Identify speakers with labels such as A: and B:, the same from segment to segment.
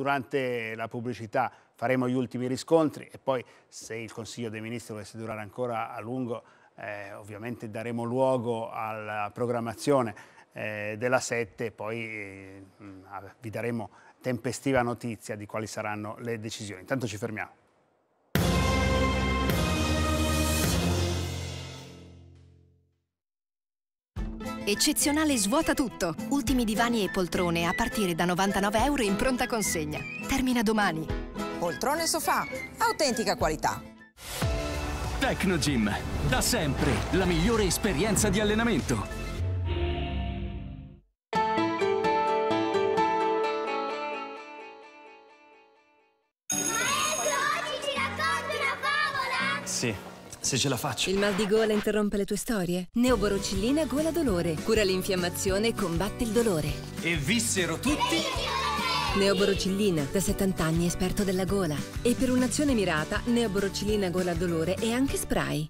A: durante la pubblicità faremo gli ultimi riscontri e poi se il Consiglio dei Ministri dovesse durare ancora a lungo eh, ovviamente daremo luogo alla programmazione eh, della 7 e poi eh, vi daremo tempestiva notizia di quali saranno le decisioni. Intanto ci fermiamo.
B: Eccezionale svuota tutto. Ultimi divani e poltrone a partire da 99 euro in pronta consegna. Termina domani.
C: Poltrone e sofà, autentica qualità.
D: Tecnogym, da sempre la migliore esperienza di allenamento.
E: Sì, se ce la faccio.
F: Il mal di gola interrompe le tue storie? Neoborocillina Gola Dolore. Cura l'infiammazione e combatte il dolore.
E: E vissero tutti...
F: Neoborocillina, da 70 anni esperto della gola. E per un'azione mirata, Neoborocillina Gola Dolore è anche spray.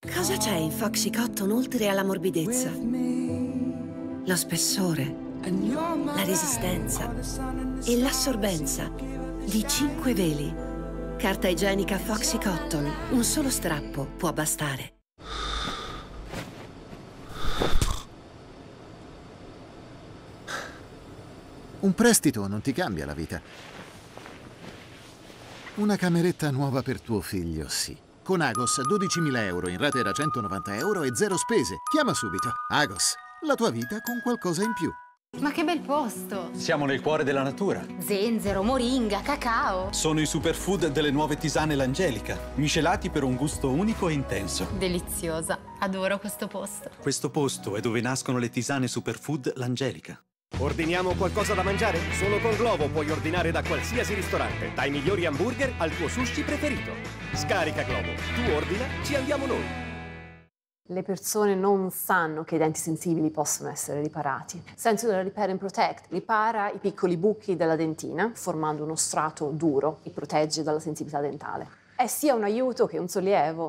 G: Cosa c'è in Foxy Cotton oltre alla morbidezza? Lo spessore, la resistenza e l'assorbenza di cinque veli. Carta igienica Foxy Cotton. Un solo strappo può bastare.
H: Un prestito non ti cambia la vita. Una cameretta nuova per tuo figlio, sì. Con Agos 12.000 euro in rate da 190 euro e zero spese. Chiama subito. Agos, la tua vita con qualcosa in più.
I: Ma che bel posto!
E: Siamo nel cuore della natura.
I: Zenzero, moringa, cacao.
E: Sono i superfood delle nuove tisane L'Angelica, miscelati per un gusto unico e intenso.
I: Deliziosa. Adoro questo posto.
E: Questo posto è dove nascono le tisane superfood L'Angelica.
J: Ordiniamo qualcosa da mangiare? Solo con Glovo puoi ordinare da qualsiasi ristorante, dai migliori hamburger al tuo sushi preferito. Scarica Glovo, tu ordina, ci andiamo noi.
K: Le persone non sanno che i denti sensibili possono essere riparati. Sensory Repair and Protect ripara i piccoli buchi della dentina formando uno strato duro che protegge dalla sensibilità dentale. È sia un aiuto che un sollievo.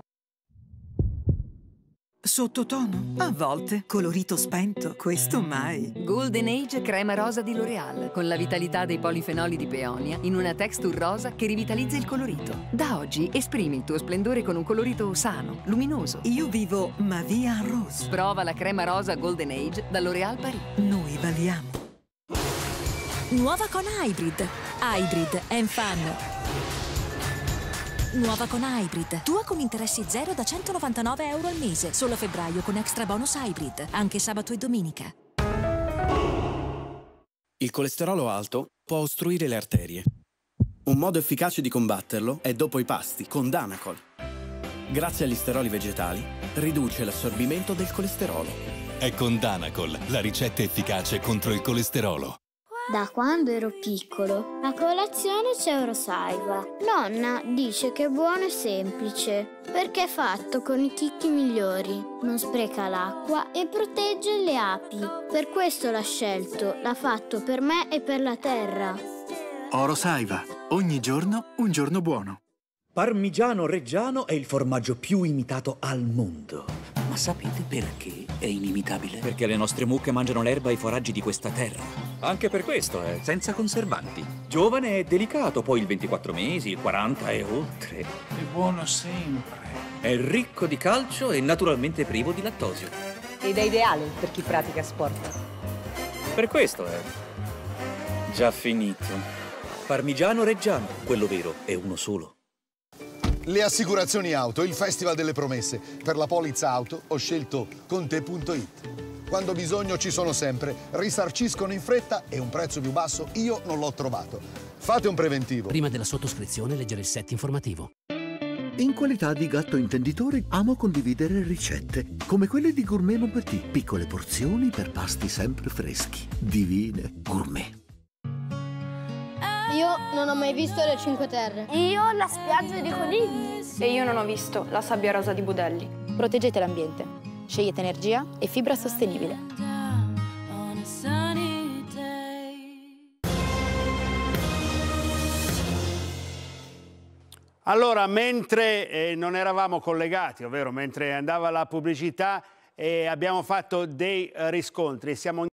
L: Sottotono? A volte. Colorito spento? Questo mai.
F: Golden Age crema rosa di L'Oreal, con la vitalità dei polifenoli di peonia in una texture rosa che rivitalizza il colorito. Da oggi esprimi il tuo splendore con un colorito sano, luminoso.
L: Io vivo ma via Rose.
F: Prova la crema rosa Golden Age da L'Oreal Paris.
L: Noi valiamo.
B: Nuova con Hybrid. Hybrid and Fun. Nuova con Hybrid. Tua con interessi zero da 199 euro al mese. Solo a febbraio con extra bonus Hybrid. Anche sabato e domenica.
M: Il colesterolo alto può ostruire le arterie. Un modo efficace di combatterlo è dopo i pasti, con Danacol. Grazie agli steroli vegetali, riduce l'assorbimento del colesterolo.
N: È con Danacol la ricetta efficace contro il colesterolo.
O: Da quando ero piccolo, a colazione c'è Eurosaiva. Nonna dice che è buono e semplice, perché è fatto con i chicchi migliori, non spreca l'acqua e protegge le api. Per questo l'ha scelto, l'ha fatto per me e per la terra.
P: Oro Saiva, ogni giorno un giorno buono.
Q: Parmigiano Reggiano è il formaggio più imitato al mondo. Ma sapete perché è inimitabile? Perché le nostre mucche mangiano l'erba e i foraggi di questa terra. Anche per questo è senza conservanti. Giovane e delicato, poi il 24 mesi, il 40 e oltre.
R: È buono sempre.
Q: È ricco di calcio e naturalmente privo di lattosio.
S: Ed è ideale per chi pratica sport.
Q: Per questo è già finito. Parmigiano Reggiano, quello vero, è uno solo.
T: Le assicurazioni auto, il festival delle promesse. Per la polizza auto ho scelto conte.it. Quando bisogno ci sono sempre, risarciscono in fretta e un prezzo più basso io non l'ho trovato. Fate un preventivo.
U: Prima della sottoscrizione leggere il set informativo.
V: In qualità di gatto intenditore amo condividere ricette, come quelle di Gourmet Mon Petit, piccole porzioni per pasti sempre freschi, divine, gourmet.
W: Io non ho mai visto le Cinque Terre.
X: Io la spiaggia dei conigli.
Y: E io non ho visto la sabbia rosa di Budelli.
Z: Proteggete l'ambiente. Scegliete energia e fibra sostenibile.
A: Allora, mentre eh, non eravamo collegati, ovvero mentre andava la pubblicità, eh, abbiamo fatto dei riscontri e siamo